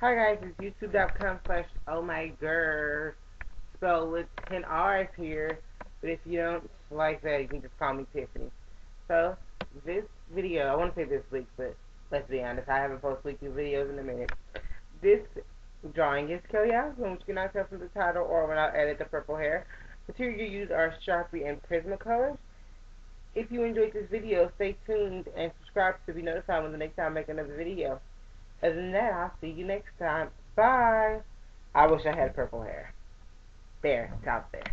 Hi guys, it's youtube.com slash oh my girl spelled with 10 R's here. But if you don't like that, you can just call me Tiffany. So, this video, I want to say this week, but let's be honest, I haven't posted weekly videos in a minute. This drawing is Kelly Osbourne, which you cannot tell from the title or when I edit the purple hair. Material you use are Sharpie and Prismacolors. If you enjoyed this video, stay tuned and subscribe to be notified when the next time I make another video. Other than that, I'll see you next time. Bye. I wish I had purple hair. There, out there.